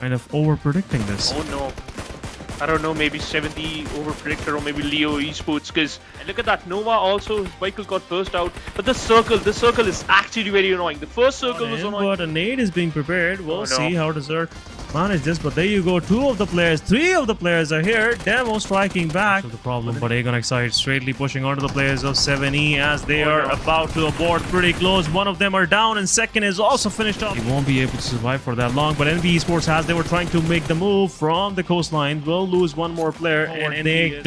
kind of over predicting this. Oh no. I don't know, maybe 70 over predictor or maybe Leo esports because look at that Nova also his vehicle got burst out but the circle this circle is actually very annoying the first circle was annoying but a nade is being prepared we'll Oh, no. see how Desert manage this but there you go. Two of the players three of the players are here. Demo striking back. the problem but Aegon Excite straightly pushing onto the players of 7e as they Oh, are no. about to abort pretty close. One of them are down and second is also finished up. He won't be able to survive for that long but NV Esports has they were trying to make the move from the coastline will lose one more player and, and they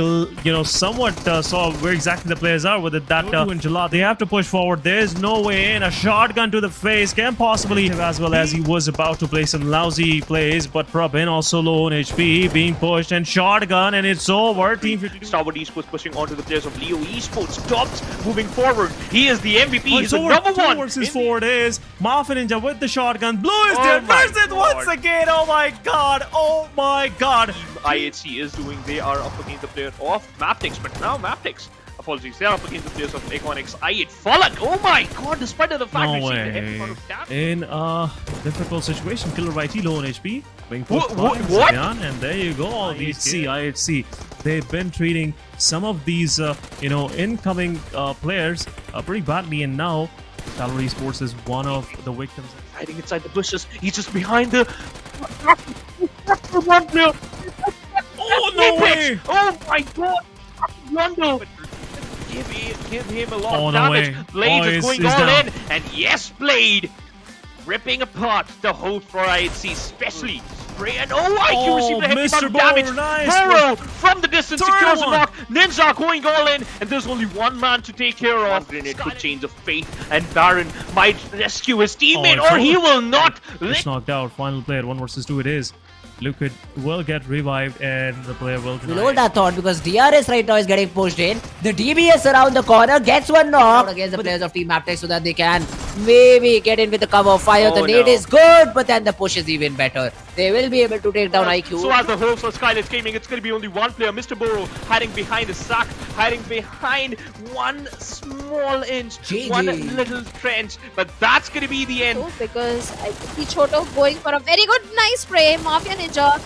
you know somewhat uh, saw where exactly the players are with it that uh, in July they have to push forward. There's no way in. A shotgun to the face. Can possibly as well as he was about to play some lousy plays but Prabin also low on HP being pushed and shotgun and it's over team 52 Starboard esports pushing onto the players of Leo esports stops moving forward he is the MVP Oh, he's the number one versus four days. Mafia Ninja with the shotgun. Blue is Oh there. Versus it once again. Oh my god. Oh my god. IHC is doing they are up against the player of Maptix but now Maptix apologies they are up against the players of Iconics I8 Fallen oh my god despite of the fact No the heavy way. amount of damage In a difficult situation, Killer YT low on HP. Being pushed by what? And there you go. All these IHC. IHC. They've been treating some of these, uh, you know, incoming uh, players uh, pretty badly, and now Salary Sports is one of the victims. hiding inside the bushes he's just behind the one player Oh no way! Oh my god! Rondo! Give him, give him a lot of damage. way. Blade Oh, is going all down. in. And yes, Blade! Ripping apart the whole for IHC, especially spray and oh, IQ Oh, received a heavy Mr. amount of damage. nice. Boro from the distance Third secures the one. knock. Ninja going all in, and there's only one man to take care of. Grenade could change of fate, and Baron might rescue his oh, teammate, Oh, or he will not. It's knocked out. Final player, one versus two. It is. Liquid will get revived, and the player will. We'll hold that thought because DRS right now is getting pushed in. The DRS around the corner gets one knock against the players of Team Aptex so that they can maybe get in with the cover fire. Oh, the nade no. is good, but then the push is even better. They will be able to take down IQ. So as the whole for Skylightz Gaming, it's going to be only one player, Mr. Boro, hiding behind the sack, hiding behind one small inch, GG. one little trench. But that's going to be the end. because I see Choto going for a very good nice spray. Mafia Ninja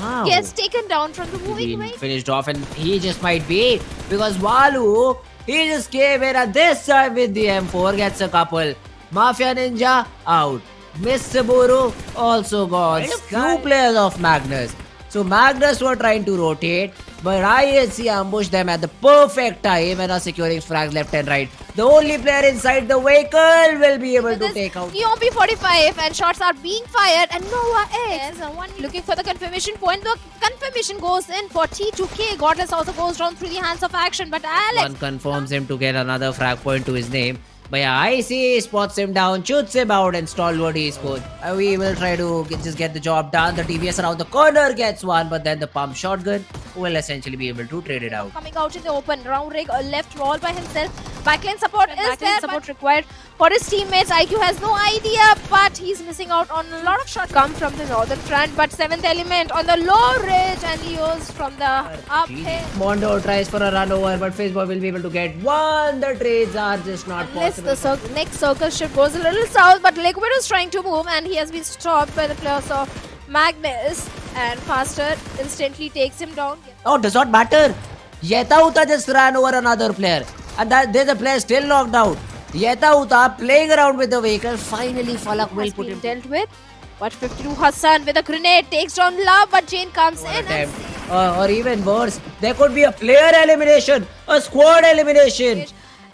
Wow. gets taken down from the moving Being finished off and he just might be because Walu he just came in and this time with the M4 gets a couple. Mafia Ninja out. Mr. Buru also gone. Few players of Magnus. So Magnus were trying to rotate, but IHC ambushed them at the perfect time and are securing frags left and right. The only player inside the vehicle will be able to take out. Neon P45 and shots are being fired and Nova X and one looking for the confirmation point. The confirmation goes in for T2K. Godless also goes down through the hands of action, but Alex One confirms him to get another frag point to his name. But yeah, IC spots him down, shoots him out, and Stalwart esports. Uh, we will try to get, just get the job done. The TVS around the corner gets one, but then the pump shotgun will essentially be able to trade it out. coming out in the open. Round rig, a left wall by himself. Backline support is backline there, support required for his teammates. IQ has no idea, but he's missing out on a lot of shots come from the northern front. But seventh element on the low ridge and Leo's from the up hill. Mondo tries for a run over, but Faceboy will be able to get one. The trades are just not Unless possible. the cir- next circle shift goes a little south, but Liquid is trying to move and he has been stopped by the players of Magnus. And Faster instantly takes him down. Oh, does not matter. Yeta Uta just ran over another player. And that there's a player still knocked out. Yeta Uta playing around with the vehicle. Finally, Falak will put him dealt with. But 52 Hassan with a grenade takes down Love, but Jane comes one in and. Uh, or even worse, there could be a player elimination, a squad elimination.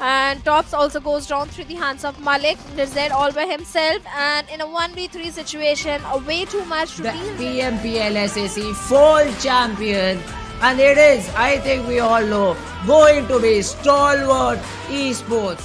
And Tops also goes down through the hands of Malik. Nized all by himself. And in a 1v3 situation, a way too much to The deal with. PMPL SAC Fall champion. And it is, I think we all know, going to be stalwart esports.